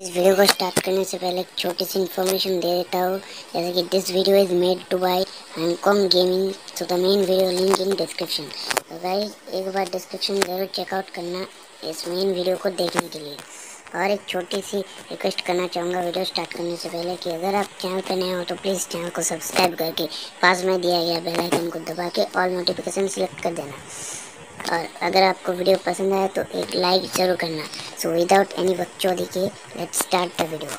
इस वीडियो को स्टार्ट करने से पहले एक छोटी सी इन्फॉर्मेशन दे देता हूँ। जैसे कि this video is made to by Hangkong gaming so the main video link in description तो गाइस एक बार डिस्क्रिप्शन ज़रूर चेकआउट करना इस मेन वीडियो को देखने के लिए। और एक छोटी सी रिक्वेस्ट करना चाहूँगा वीडियो स्टार्ट करने से पहले कि अगर आप चैनल पर नए हो तो प्लीज़ चैनल को सब्सक्राइब करके पास में दिया गया बेल आइकन को दबा के ऑल नोटिफिकेशन सिलेक्ट कर देना। और अगर आपको वीडियो पसंद आए तो एक लाइक ज़रूर करना। सो विदाउट एनी बकचोदी के let start the video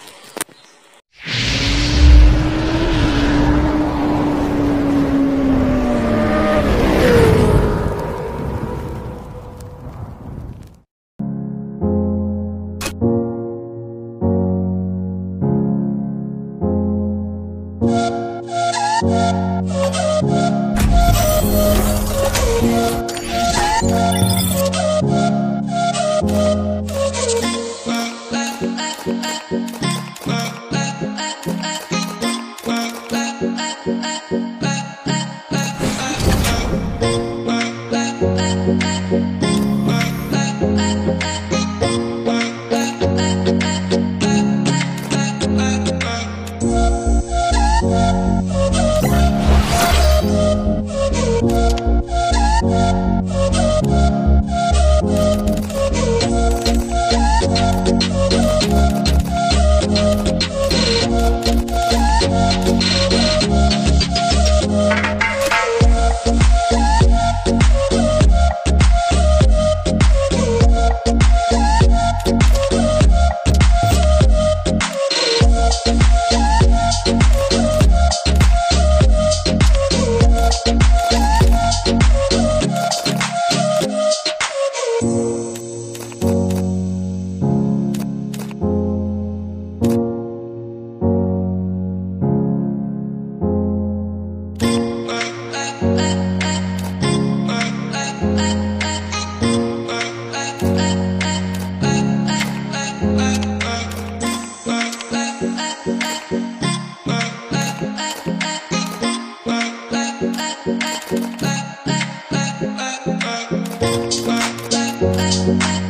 Bye.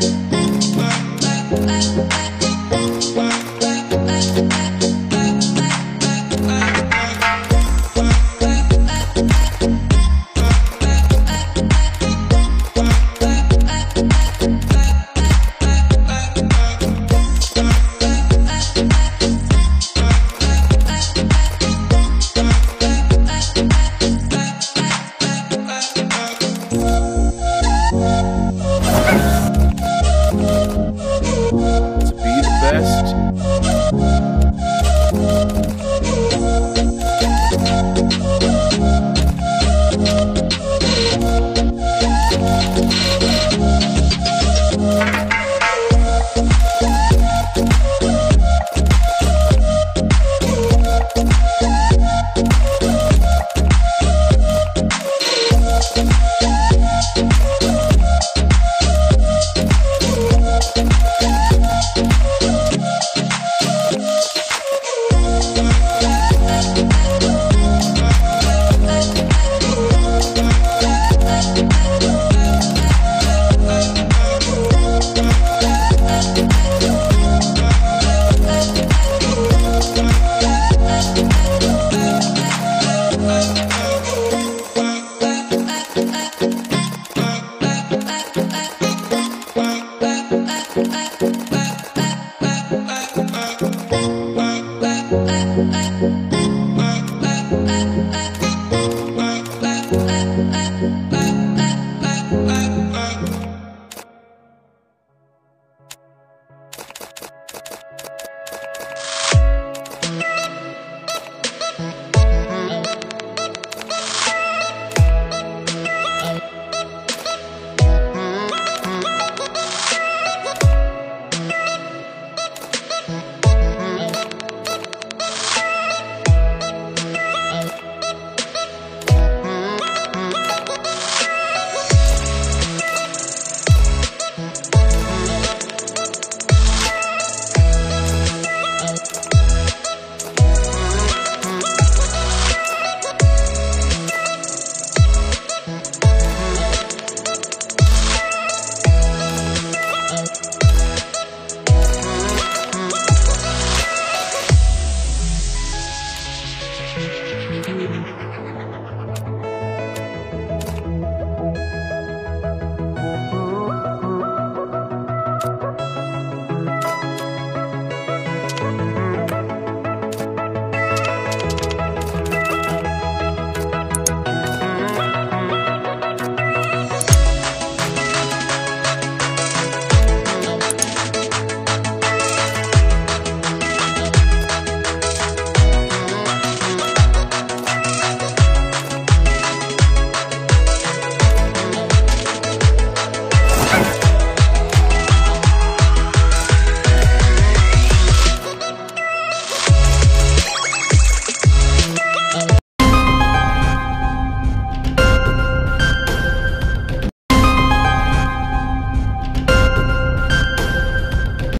Best. Thank you.